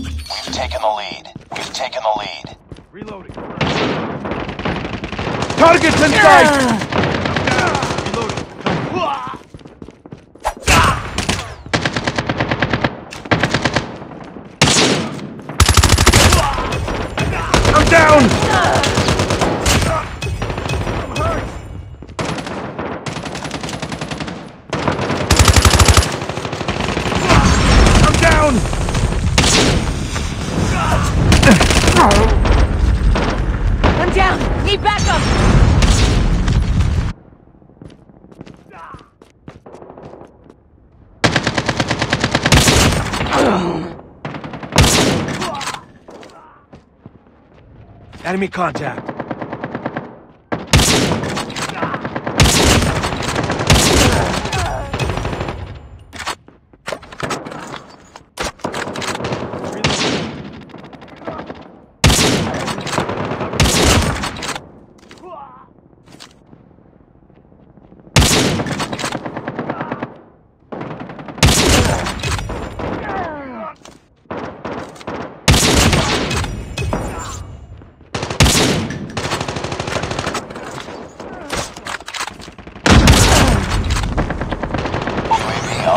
We've taken the lead. We've taken the lead. Reloading. Targets in sight! Reloading. I'm down! I'm down! I'm down! Need backup! Enemy contact.